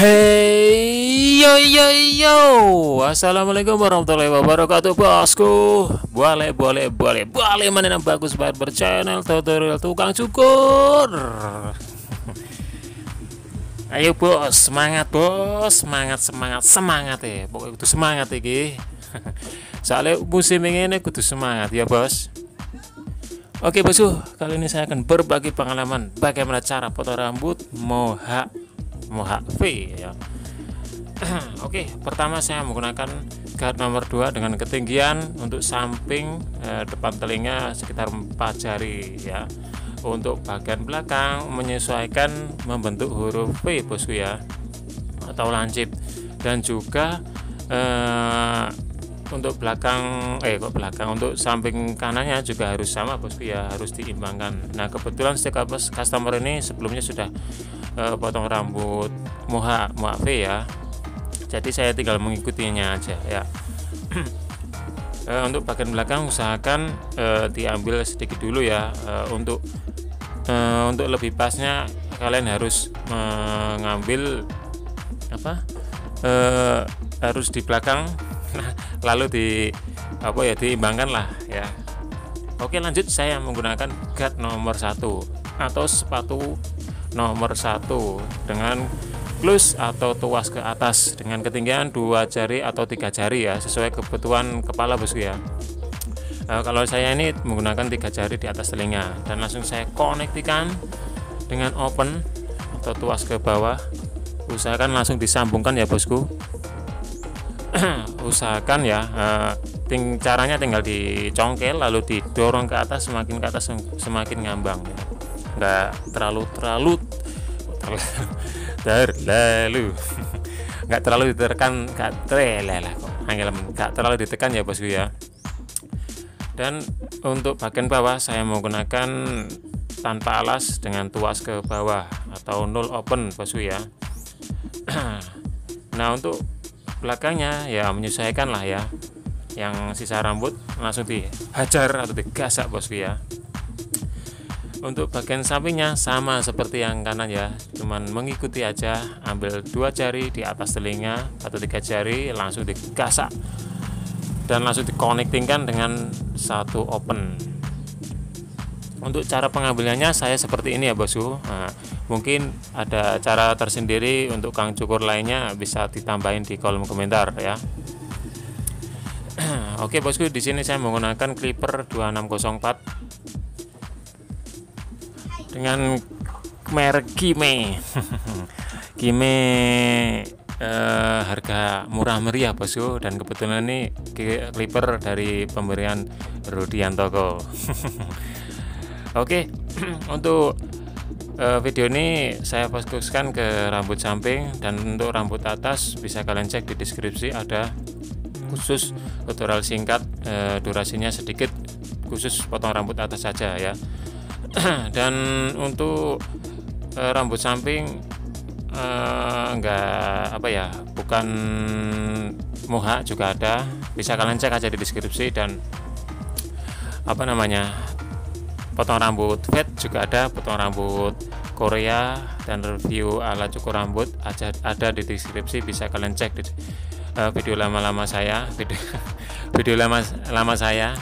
Hey yo yo yo. Assalamualaikum warahmatullahi wabarakatuh bosku. Boleh boleh boleh boleh mana yang bagus banget berchannel tutorial tukang cukur. Ayo bos semangat bos. Semangat semangat semangat ya pokoknya itu semangat ya Soalnya musim ini kudu semangat ya bos. Oke bosku, kali ini saya akan berbagi pengalaman bagaimana cara potong rambut mohak V ya. Oke, pertama saya menggunakan guard nomor 2 dengan ketinggian untuk samping eh, depan telinga sekitar 4 jari ya. Untuk bagian belakang menyesuaikan membentuk huruf V bosku ya atau lancip dan juga eh, untuk belakang eh kok belakang untuk samping kanannya juga harus sama bosku ya harus diimbangkan nah kebetulan setiap customer ini sebelumnya sudah uh, potong rambut. Moha moha ya. Jadi saya tinggal mengikutinya aja ya. Uh, untuk bagian belakang usahakan uh, diambil sedikit dulu ya. Uh, untuk uh, untuk lebih pasnya kalian harus mengambil apa? Uh, harus di belakang lalu di apa ya diimbangkan lah ya. Oke lanjut. Saya menggunakan guard nomor satu atau sepatu nomor satu dengan plus atau tuas ke atas dengan ketinggian dua jari atau tiga jari ya sesuai kebutuhan kepala bosku ya. E, kalau saya ini menggunakan tiga jari di atas telinga dan langsung saya konektikan dengan open atau tuas ke bawah. Usahakan langsung disambungkan ya bosku. Usahakan ya uh, ting caranya tinggal dicongkel lalu didorong ke atas semakin ke atas semakin ngambang ya. Nggak terlalu terlalu terlalu nggak terlalu ditekan nggak terlalu nggak terlalu ditekan ya bosku ya. Dan untuk bagian bawah saya menggunakan tanpa alas dengan tuas ke bawah atau null open bosku ya. Nah untuk belakangnya ya menyesuaikan lah ya. Yang sisa rambut langsung dihajar atau digasak bosku ya untuk bagian sampingnya sama seperti yang kanan ya. Cuman mengikuti aja ambil dua jari di atas telinga atau tiga jari langsung digasak. Dan langsung dikonektingkan dengan satu open. Untuk cara pengambilannya saya seperti ini ya bosku. Nah, mungkin ada cara tersendiri untuk kang cukur lainnya bisa ditambahin di kolom komentar ya. Oke bosku di sini saya menggunakan clipper 2604 dengan merek Kime. Kime eh, harga murah meriah bosku. Dan kebetulan ini clipper dari pemberian Rudiantoko Oke, untuk uh, video ini saya fokuskan ke rambut samping. Dan untuk rambut atas bisa kalian cek di deskripsi ada khusus tutorial singkat. Uh, durasinya sedikit khusus potong rambut atas saja ya. dan untuk uh, rambut samping uh, enggak apa ya, bukan muha juga ada. Bisa kalian cek aja di deskripsi dan apa namanya potong rambut fat juga ada potong rambut Korea dan review ala cukur rambut ada ada di deskripsi bisa kalian cek di uh, video lama-lama saya video video lama lama saya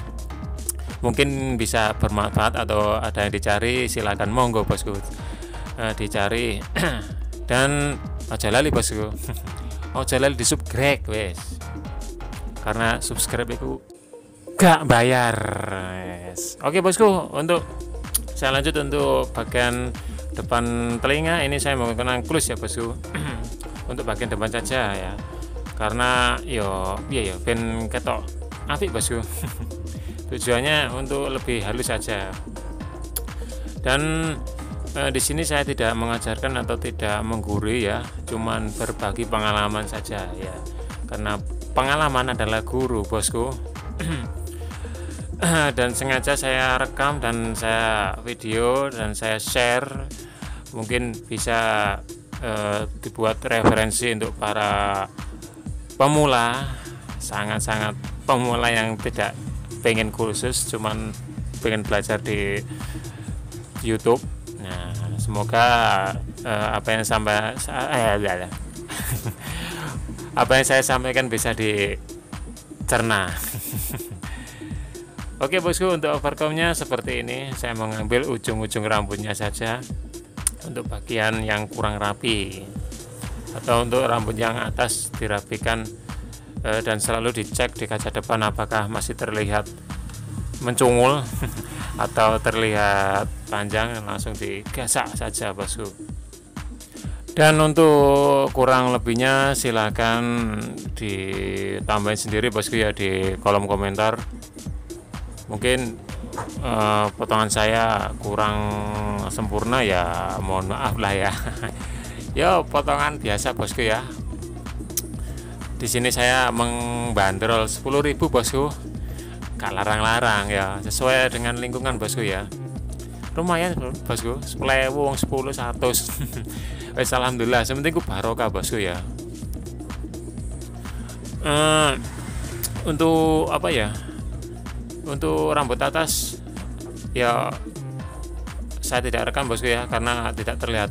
mungkin bisa bermanfaat atau ada yang dicari silakan. Monggo bosku. Uh, dicari. Dan aja lali bosku. Aja lali di subscribe wes. Karena subscribe itu gak bayar yes. oke bosku untuk saya lanjut untuk bagian depan telinga. Ini saya menggunakan klus ya bosku. Untuk bagian depan saja ya. Karena yo iya ya ben ketok apik bosku tujuannya untuk lebih halus saja. Dan eh, di sini saya tidak mengajarkan atau tidak menggurui ya cuman berbagi pengalaman saja ya. Karena pengalaman adalah guru bosku. Dan sengaja saya rekam dan saya video dan saya share mungkin bisa uh, dibuat referensi untuk para pemula sangat-sangat pemula yang tidak pengen kursus cuman pengen belajar di YouTube. Nah semoga uh, apa yang sampai eh, ya, ya. apa yang saya sampaikan bisa dicerna. Oke bosku untuk overcomnya seperti ini saya mengambil ujung-ujung rambutnya saja untuk bagian yang kurang rapi. Atau untuk rambut yang atas dirapikan eh, dan selalu dicek di kaca depan apakah masih terlihat mencungul atau terlihat panjang. Langsung digasak saja bosku. Dan untuk kurang lebihnya silahkan ditambahin sendiri bosku ya di kolom komentar. Mungkin uh, potongan saya kurang sempurna ya mohon maaf lah ya. Ya potongan biasa bosku ya di sini saya mengbanderol 10.000 bosku. Gak larang-larang ya sesuai dengan lingkungan bosku ya. Lumayan bosku. 10 wong 10 100 wes alhamdulillah. Sementing ku barokah bosku ya. Uh, untuk apa ya untuk rambut atas ya saya tidak rekam bosku ya karena tidak terlihat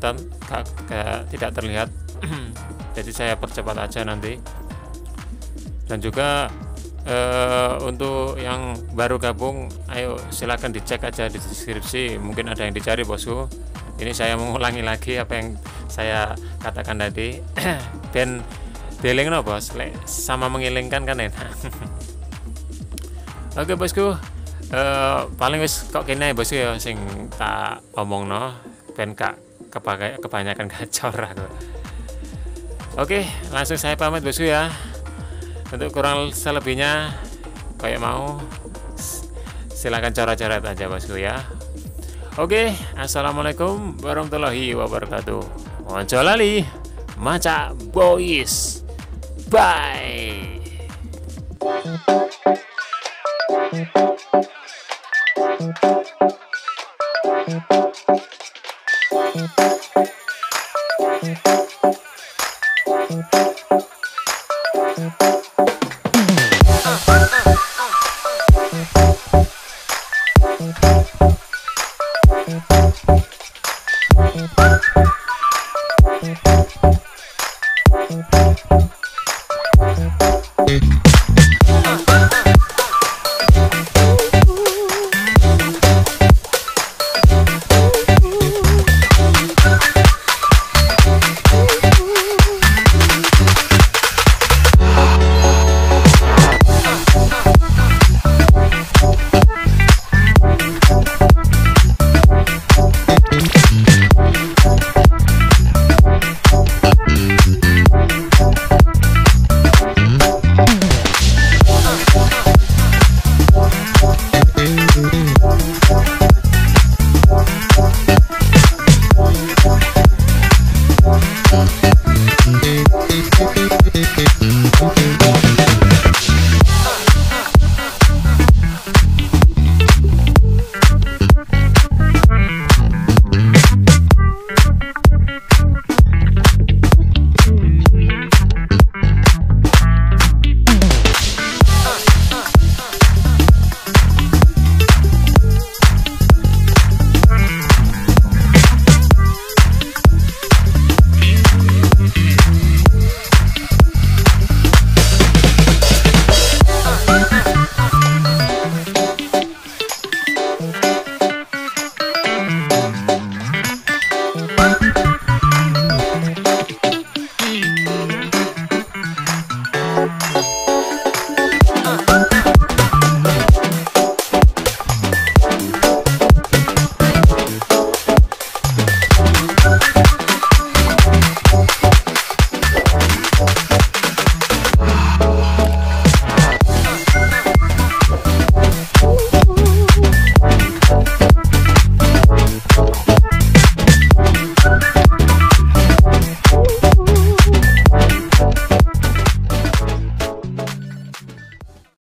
tidak terlihat. Jadi saya percepat aja nanti dan juga eh, untuk yang baru gabung ayo silahkan dicek aja di deskripsi mungkin ada yang dicari bosku. Ini saya mengulangi lagi apa yang saya katakan tadi. Dan dealing no bos sama mengilingkan kan enak Oke bosku, uh, paling wis kok kene bosku ya sing tak omong no, ben kak kebanyakan gacor aku. Oke, langsung saya pamit bosku ya. Untuk kurang selebihnya kayak mau silahkan cara-cara aja bosku ya. Oke, assalamualaikum warahmatullahi wabarakatuh. Monco lali, maca boys. Bye.